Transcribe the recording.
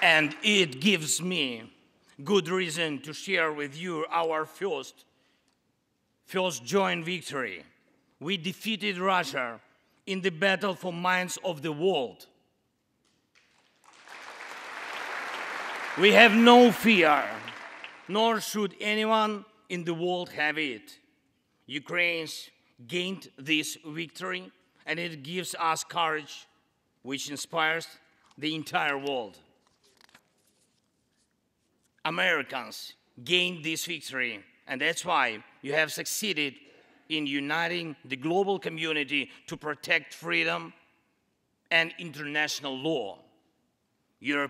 And it gives me good reason to share with you our first, first joint victory. We defeated Russia in the battle for minds of the world. We have no fear, nor should anyone in the world have it. Ukraine's gained this victory, and it gives us courage, which inspires the entire world. Americans gained this victory, and that's why you have succeeded in uniting the global community to protect freedom and international law.